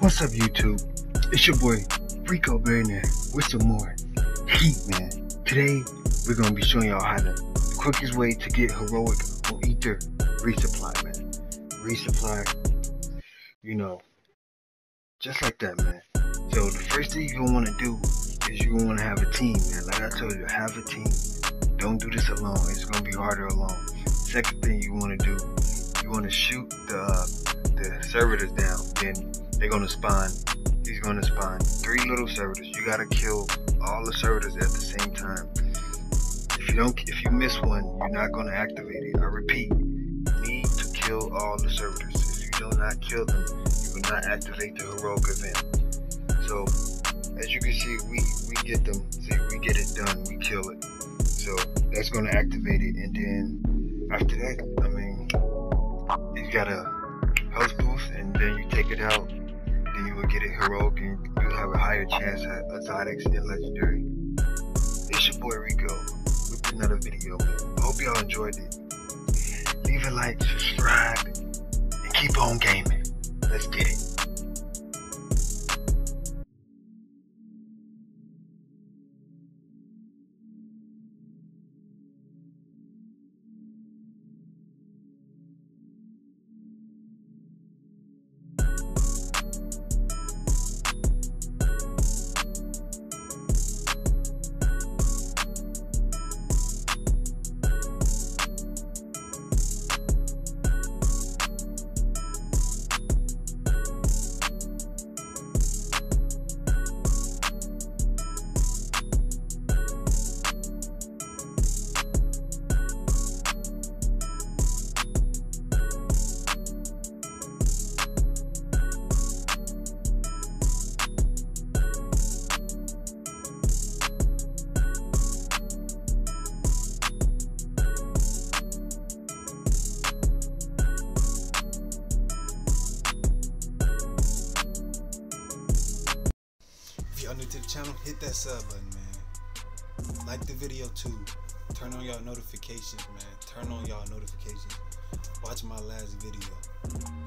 What's up, YouTube? It's your boy Rico Billionaire with some more heat, man. Today, we're gonna be showing y'all how to the quickest way to get heroic on Ether resupply, man. Resupply, you know, just like that, man. So the first thing you're gonna want to do is you're gonna want to have a team, man. Like I told you, have a team. Don't do this alone. It's gonna be harder alone. Second thing you want to do, you want to shoot the the servitors down. Then they're gonna spawn. He's gonna spawn three little servitors. You gotta kill all the servitors at the same time. If you don't, if you miss one, you're not gonna activate it. I repeat, you need to kill all the servitors. If you do not kill them, you will not activate the heroic event. So, as you can see, we we get them. See, we get it done. We kill it. So that's gonna activate it, and then after that, I mean, you got a host boost, and then you take it out then you will get it heroic and you'll have a higher chance at exotics and legendary. It's your boy Rico with another video. I hope y'all enjoyed it. Leave a like, subscribe, and keep on gaming. Let's get it. New to the channel, hit that sub button, man. Like the video too. Turn on y'all notifications, man. Turn on y'all notifications. Watch my last video.